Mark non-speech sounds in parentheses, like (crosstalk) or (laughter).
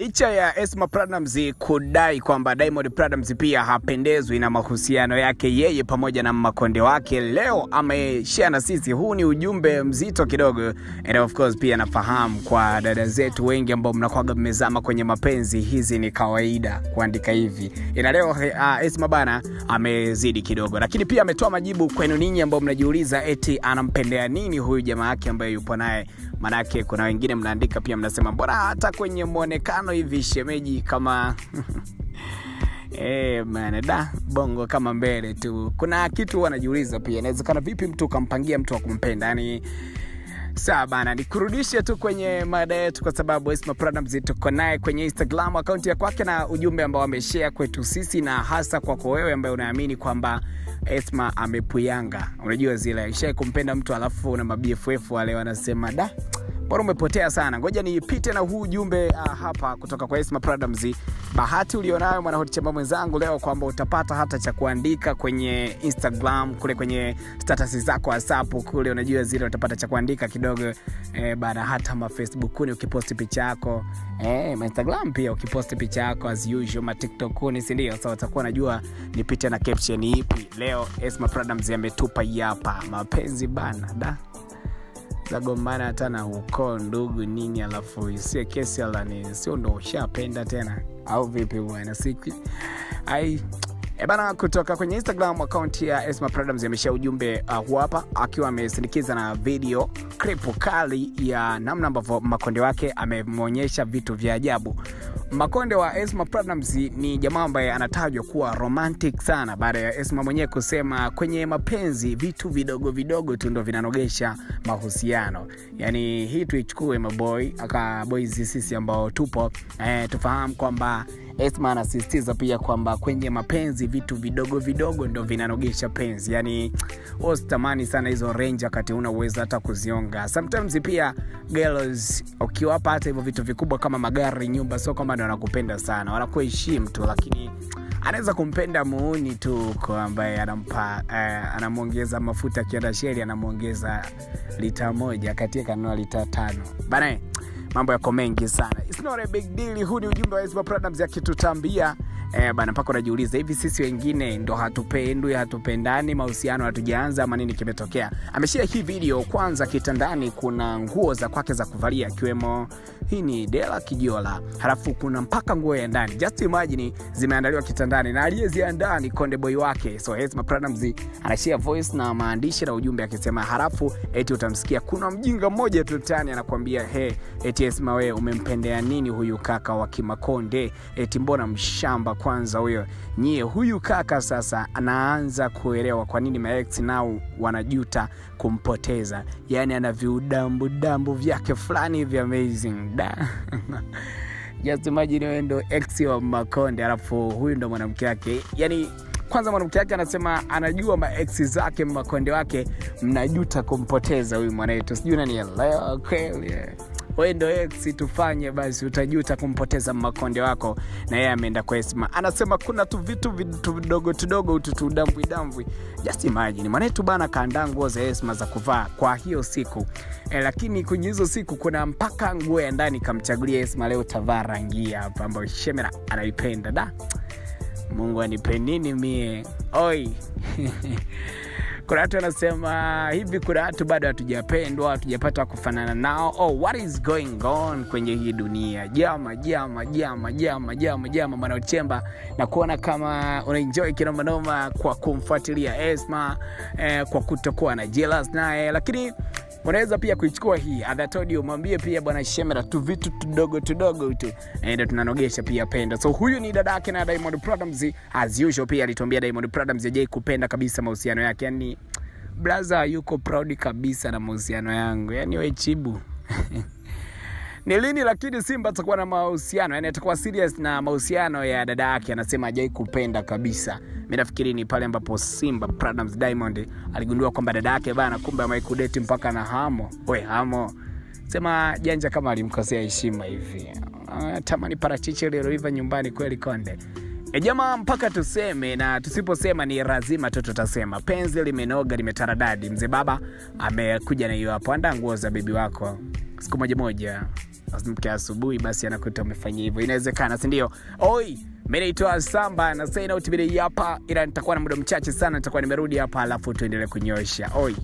Licha ya Esma Platnumz kudai kwamba Diamond Platnumz pia hapendezwi na mahusiano yake yeye pamoja na makonde wake, leo ameshare na sisi. Huu ni ujumbe mzito kidogo, and of course pia nafahamu kwa dada zetu wengi ambao mnakuwaga mmezama kwenye mapenzi, hizi ni kawaida kuandika hivi, ila leo uh, Esma bana amezidi kidogo, lakini pia ametoa majibu kwenu ninyi ambao mnajiuliza eti anampendea nini huyu jamaa yake ambaye yupo naye manake kuna wengine mnaandika pia mnasema mbona hata kwenye mwonekano hivi shemeji kama Hey, (laughs) man, da bongo kama mbele tu. Kuna kitu wanajiuliza pia, inawezekana vipi mtu ukampangia mtu wa kumpenda yani Sawa bana, nikurudishe tu kwenye mada yetu, kwa sababu Esma tuko naye kwenye Instagram akaunti ya kwake na ujumbe ambao ameshea kwetu sisi, na hasa kwako wewe ambaye unaamini kwamba Esma amepuyanga. Unajua zile ishai kumpenda mtu alafu na mabff wale wanasema da bora umepotea sana. Ngoja nipite na huu ujumbe uh, hapa kutoka kwa Esma pradams Bahati ulionayo mwanahotichamba mwenzangu leo kwamba utapata hata cha kuandika kwenye Instagram kule kwenye status zako WhatsApp kule, unajua zile utapata cha kuandika kidogo eh, baada hata mafacebookuni ukiposti picha yako eh, mainstagram pia ukiposti picha yako as usual, matiktokuni sindio sa? So utakuwa najua nipite na caption ipi leo. Esma pradams ametupa hii hapa, mapenzi bana da zagombana hata na ukoo ndugu nini, alafu isiwe kesi alani sio ndo ushapenda tena au vipi bwana? siku ai E bana, kutoka kwenye Instagram akaunti ya Esma Platnumz amesha ujumbe uh, huu hapa akiwa amesindikiza na video clip kali ya namna ambavyo makonde wake amemwonyesha vitu vya ajabu. Makonde wa Esma Platnumz ni jamaa ambaye anatajwa kuwa romantic sana, baada ya Esma mwenyewe kusema kwenye mapenzi vitu vidogo vidogo tu ndo vinanogesha mahusiano. Yani hii tuichukue maboy aka sisi ambao tupo eh, tufahamu kwamba Esma anasisitiza pia kwamba kwenye mapenzi vitu vidogo vidogo ndo vinanogesha penzi. Yani usitamani sana hizo range wakati una uwezo hata kuzionga. Sometimes pia girls ukiwapa hata hivyo vitu vikubwa kama magari, nyumba, sio kwamba ndo wanakupenda sana, wanakuheshimu tu, lakini anaweza kumpenda muuni tu kwa ambaye anampa eh, anamwongeza mafuta akienda sheri anamwongeza lita moja katia kanua lita tano bana mambo yako mengi sana It's not a big deal. Huu ni ujumbe wa Esma Platnumz akitutambia eh, bana, mpaka unajiuliza hivi sisi wengine ndo hatupendwi, hatupendani, mahusiano hatujaanza ama nini kimetokea? Ameshia hii video kwanza, kitandani kuna nguo za kwake za kuvalia akiwemo hii ni Dela Kijola, halafu kuna mpaka nguo ya ndani. Just imagine zimeandaliwa kitandani na aliyeziandaa ni Konde Boy wake. So Esma Platnumz anashia voice na maandishi na ujumbe akisema, halafu eti utamsikia kuna mjinga mmoja tu tani anakuambia he, eti Esma Mawe, umempendea nini huyu kaka wa Kimakonde? Eti mbona mshamba kwanza huyo. Nyie huyu kaka sasa anaanza kuelewa kwa nini maex nao wanajuta kumpoteza, yaani ana viudambu dambu vyake fulani hivi amazing. (laughs) Da. Just imagine wewe ndo ex wa Makonde alafu huyu ndo mwanamke wake. Yani kwanza mwanamke wake anasema anajua maeksi zake makonde wake mnajuta kumpoteza huyu mwanawetu sijui nanielewa kweli we ndo tufanye basi utajuta kumpoteza makonde wako. Na yeye ameenda kwa esma anasema kuna tu vitu vidogo tudogo tutudambwi dambwi. Just imagine mwanetu bana kaandaa nguo za esma za kuvaa kwa hiyo siku. E, lakini kwenye hizo siku kuna mpaka nguo ya ndani kamchagulia esma leo tavaa rangi hapa ambayo shemera anaipenda. Da mungu anipe nini mie? Oi (laughs) kuna anasema hivi kuna watu bado hatujapendwa hatujapata kufanana nao. Oh, what is going on kwenye hii dunia? Jama jama jama jama jama jama mwanaochemba na kuona kama unaenjoy kinomanoma kwa kumfuatilia esma eh, kwa kutokuwa na jealous naye. Lakini unaweza pia kuichukua hii adhatodi umwambie pia bwana shemera tu vitu tudogo tudogo tu. Ndo tunanogesha pia penda so huyu ni dada yake na diamond prodams as usual pia alituambia diamond prodams ajai kupenda kabisa mahusiano yake. Yani blaza yuko proud kabisa na mahusiano yangu. Yani we chibu (laughs) ni lini lakini simba atakuwa na mahusiano? Yani atakuwa serious na mahusiano ya dada yake anasema ajai kupenda kabisa. Mi nafikiri ni pale ambapo simba Platnumz diamond aligundua kwamba dada yake bana kumbe amaikudeti mpaka na hamo. We hamo. Sema janja kama alimkosea heshima hivi. Uh, tamani parachichi liloiva nyumbani kweli konde. E jamaa, mpaka tuseme na tusiposema ni lazima tu tutasema, penzi limenoga limetaradadi. Mzee baba amekuja na hiyo hapo, andaa nguo za bibi wako siku moja moja. Mke asubuhi basi anakuta umefanya hivyo. Inawezekana sindio oi mi naitwa samba na sainautibidei hapa. Ila nitakuwa na muda mchache sana nitakuwa nimerudi hapa alafu tuendelee kunyosha. Oi